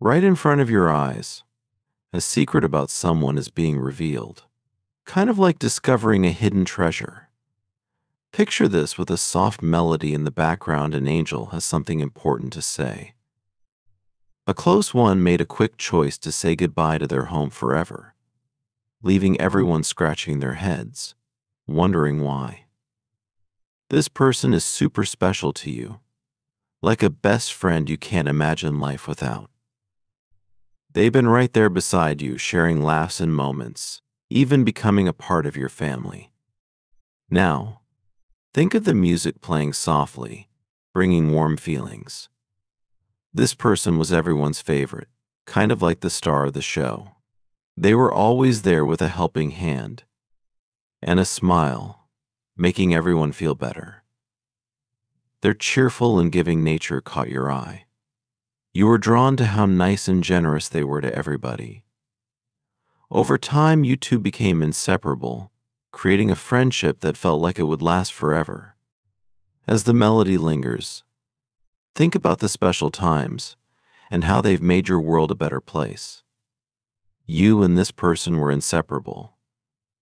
Right in front of your eyes, a secret about someone is being revealed, kind of like discovering a hidden treasure. Picture this with a soft melody in the background, an Angel has something important to say. A close one made a quick choice to say goodbye to their home forever, leaving everyone scratching their heads, wondering why. This person is super special to you, like a best friend you can't imagine life without. They've been right there beside you, sharing laughs and moments, even becoming a part of your family. Now, think of the music playing softly, bringing warm feelings. This person was everyone's favorite, kind of like the star of the show. They were always there with a helping hand and a smile, making everyone feel better. Their cheerful and giving nature caught your eye. You were drawn to how nice and generous they were to everybody. Over time, you two became inseparable, creating a friendship that felt like it would last forever. As the melody lingers, think about the special times and how they've made your world a better place. You and this person were inseparable,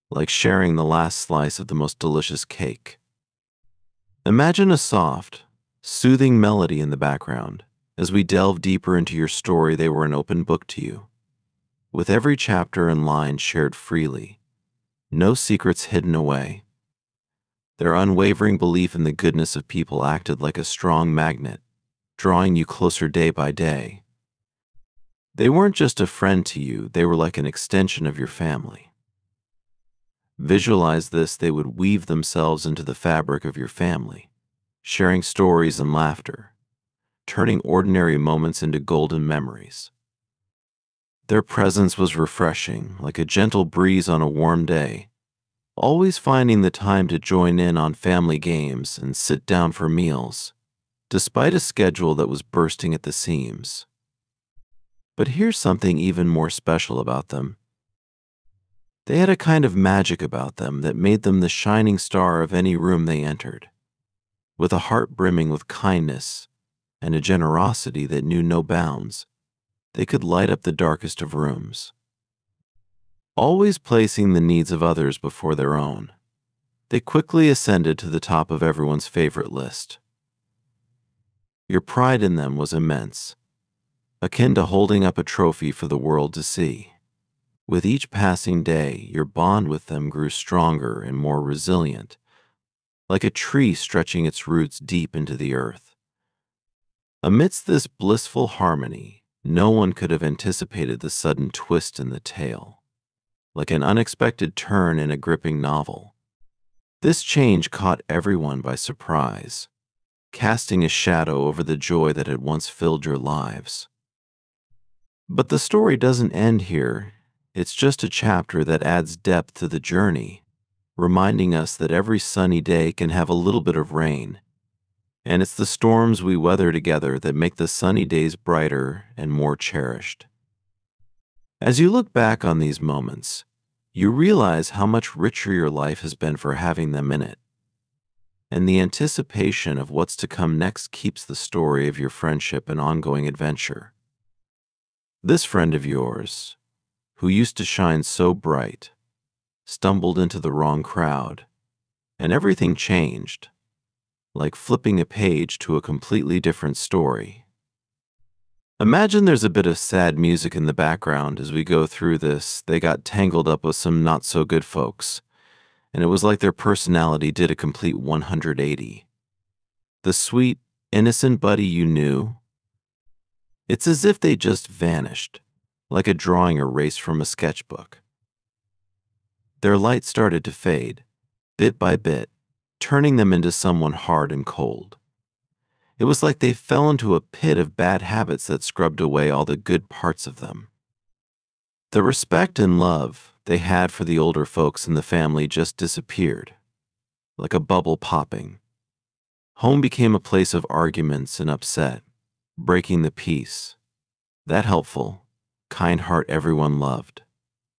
like sharing the last slice of the most delicious cake. Imagine a soft, soothing melody in the background as we delve deeper into your story, they were an open book to you, with every chapter and line shared freely, no secrets hidden away. Their unwavering belief in the goodness of people acted like a strong magnet, drawing you closer day by day. They weren't just a friend to you, they were like an extension of your family. Visualize this, they would weave themselves into the fabric of your family, sharing stories and laughter turning ordinary moments into golden memories. Their presence was refreshing, like a gentle breeze on a warm day, always finding the time to join in on family games and sit down for meals, despite a schedule that was bursting at the seams. But here's something even more special about them. They had a kind of magic about them that made them the shining star of any room they entered. With a heart brimming with kindness and a generosity that knew no bounds, they could light up the darkest of rooms. Always placing the needs of others before their own, they quickly ascended to the top of everyone's favorite list. Your pride in them was immense, akin to holding up a trophy for the world to see. With each passing day, your bond with them grew stronger and more resilient, like a tree stretching its roots deep into the earth. Amidst this blissful harmony, no one could have anticipated the sudden twist in the tale, like an unexpected turn in a gripping novel. This change caught everyone by surprise, casting a shadow over the joy that had once filled your lives. But the story doesn't end here. It's just a chapter that adds depth to the journey, reminding us that every sunny day can have a little bit of rain and it's the storms we weather together that make the sunny days brighter and more cherished. As you look back on these moments, you realize how much richer your life has been for having them in it. And the anticipation of what's to come next keeps the story of your friendship an ongoing adventure. This friend of yours, who used to shine so bright, stumbled into the wrong crowd, and everything changed like flipping a page to a completely different story. Imagine there's a bit of sad music in the background as we go through this. They got tangled up with some not so good folks, and it was like their personality did a complete 180. The sweet, innocent buddy you knew, it's as if they just vanished, like a drawing erased from a sketchbook. Their light started to fade, bit by bit, turning them into someone hard and cold. It was like they fell into a pit of bad habits that scrubbed away all the good parts of them. The respect and love they had for the older folks in the family just disappeared, like a bubble popping. Home became a place of arguments and upset, breaking the peace. That helpful, kind heart everyone loved.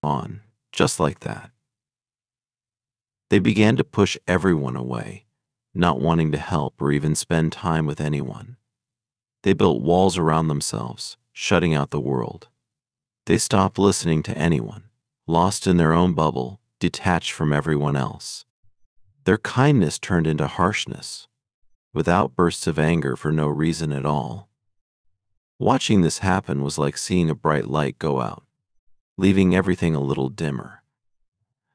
On, just like that. They began to push everyone away, not wanting to help or even spend time with anyone. They built walls around themselves, shutting out the world. They stopped listening to anyone, lost in their own bubble, detached from everyone else. Their kindness turned into harshness, with outbursts of anger for no reason at all. Watching this happen was like seeing a bright light go out, leaving everything a little dimmer.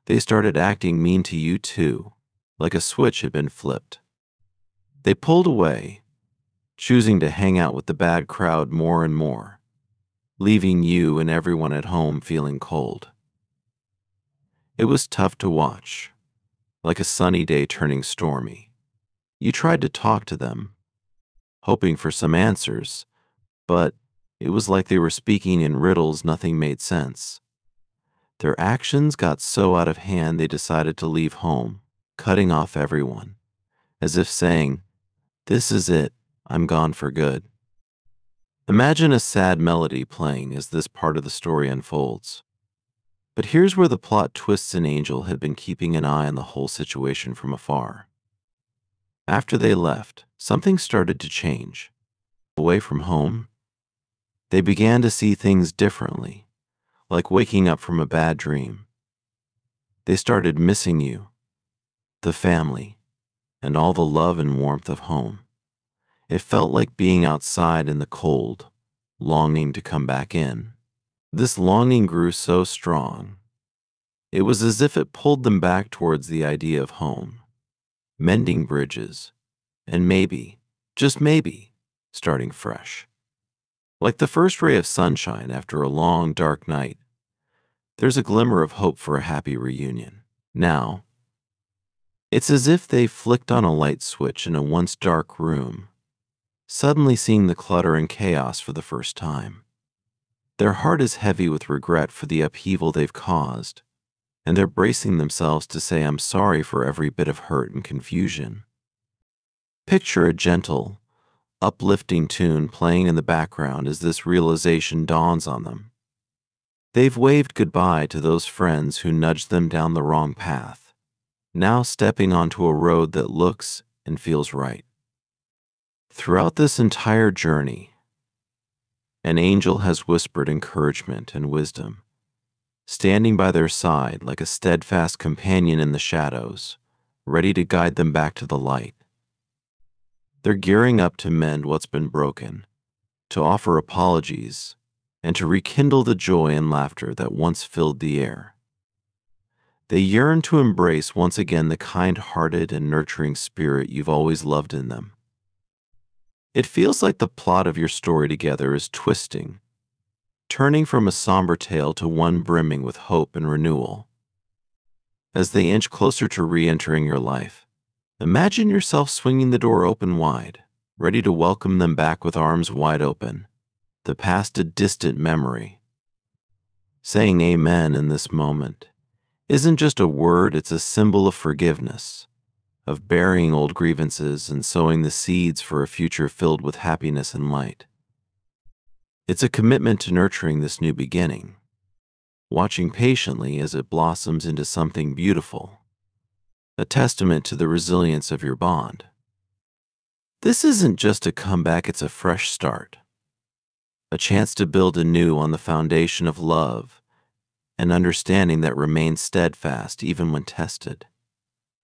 They started acting mean to you too, like a switch had been flipped. They pulled away, choosing to hang out with the bad crowd more and more, leaving you and everyone at home feeling cold. It was tough to watch, like a sunny day turning stormy. You tried to talk to them, hoping for some answers, but it was like they were speaking in riddles nothing made sense. Their actions got so out of hand they decided to leave home, cutting off everyone, as if saying, This is it, I'm gone for good. Imagine a sad melody playing as this part of the story unfolds. But here's where the plot twists and Angel had been keeping an eye on the whole situation from afar. After they left, something started to change. Away from home, they began to see things differently, like waking up from a bad dream. They started missing you, the family, and all the love and warmth of home. It felt like being outside in the cold, longing to come back in. This longing grew so strong. It was as if it pulled them back towards the idea of home, mending bridges, and maybe, just maybe, starting fresh. Like the first ray of sunshine after a long, dark night, there's a glimmer of hope for a happy reunion. Now, it's as if they flicked on a light switch in a once dark room, suddenly seeing the clutter and chaos for the first time. Their heart is heavy with regret for the upheaval they've caused, and they're bracing themselves to say, I'm sorry for every bit of hurt and confusion. Picture a gentle, uplifting tune playing in the background as this realization dawns on them. They've waved goodbye to those friends who nudged them down the wrong path, now stepping onto a road that looks and feels right. Throughout this entire journey, an angel has whispered encouragement and wisdom, standing by their side like a steadfast companion in the shadows, ready to guide them back to the light. They're gearing up to mend what's been broken, to offer apologies, and to rekindle the joy and laughter that once filled the air. They yearn to embrace once again the kind hearted and nurturing spirit you've always loved in them. It feels like the plot of your story together is twisting, turning from a somber tale to one brimming with hope and renewal. As they inch closer to re entering your life, imagine yourself swinging the door open wide, ready to welcome them back with arms wide open, the past a distant memory. Saying Amen in this moment isn't just a word, it's a symbol of forgiveness of burying old grievances and sowing the seeds for a future filled with happiness and light. It's a commitment to nurturing this new beginning, watching patiently as it blossoms into something beautiful, a testament to the resilience of your bond. This isn't just a comeback, it's a fresh start, a chance to build anew on the foundation of love and understanding that remains steadfast even when tested.